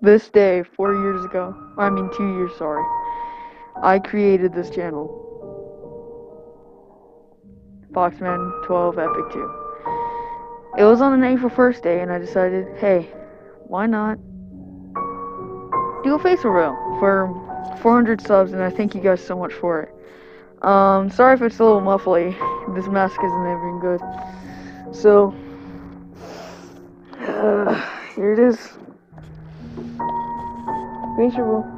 this day, four years ago, I mean two years, sorry, I created this channel. Foxman 12 Epic 2. It was on an April 1st day, and I decided, hey, why not do a face reveal for 400 subs, and I thank you guys so much for it. Um, sorry if it's a little muffly. This mask isn't even good. So, uh, here it is. Face reveal. Unfortunately,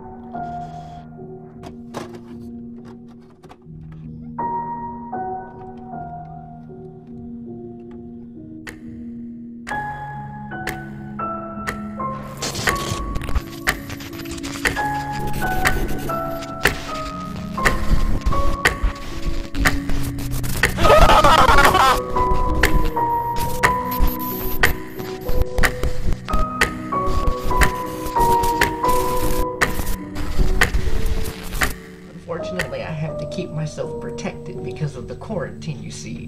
myself protected because of the quarantine, you see.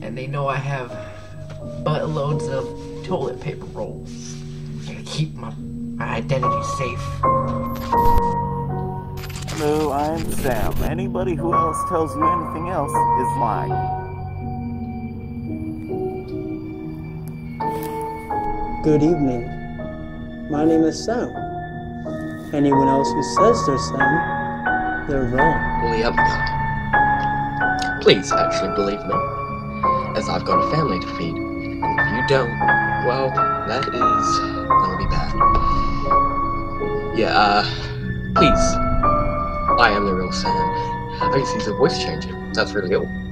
And they know I have buttloads of toilet paper rolls. I gotta keep my, my identity safe. Hello, I'm Sam. Anybody who else tells you anything else is lying. Good evening. My name is Sam. Anyone else who says they're Sam, they're wrong. Bully up not. Please actually believe me, as I've got a family to feed. And if you don't, well, that is gonna be bad. Yeah, uh, please. I am the real Sam. I can see the voice changing. That's really cool.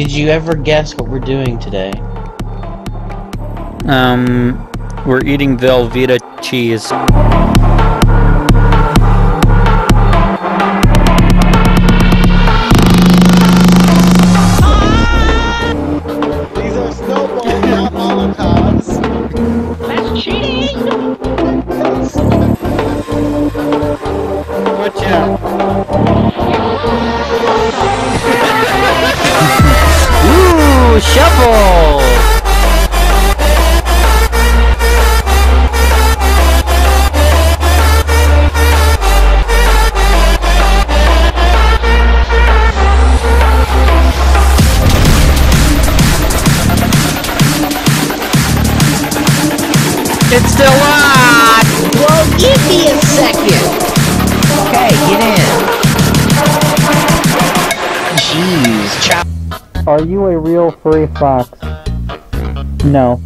Did you ever guess what we're doing today? Um, we're eating Velveeta cheese. Shovel! It's still on! Well, give me a second. Are you a real furry fox? No.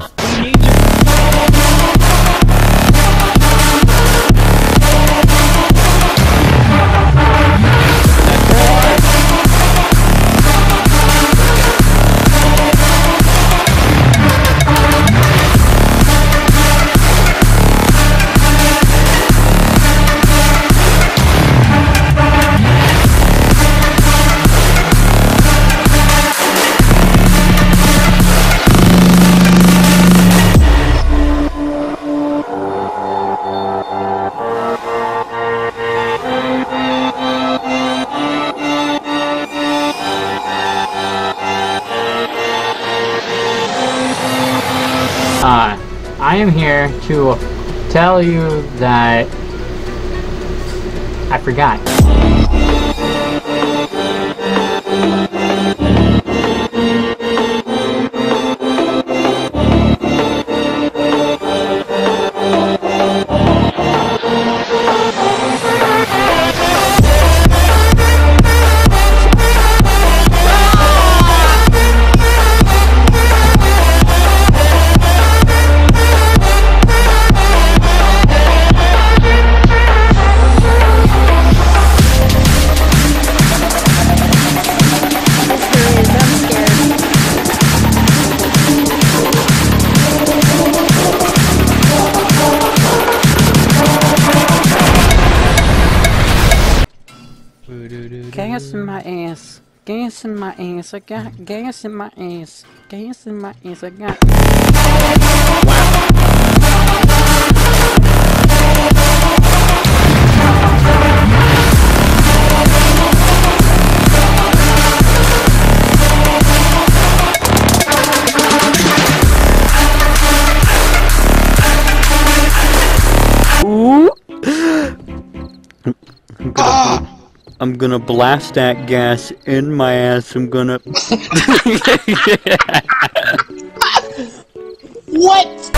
I am here to tell you that I forgot. Gas in my ass. Gas in my ass. I got gas in my ass. Gas in my ass. I got. Ooh. Ah! I'm gonna, blast that gas in my ass. I'm gonna. What?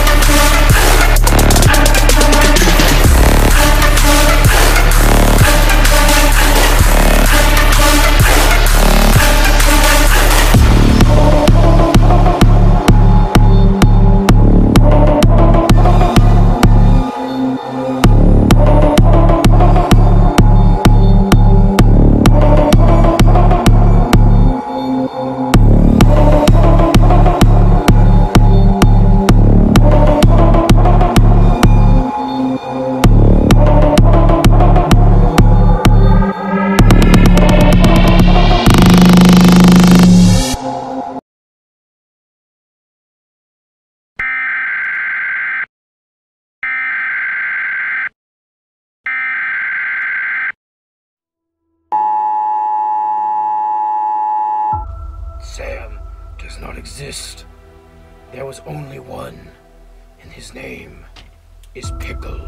Sam does not exist. There was only one, and his name is Pickle.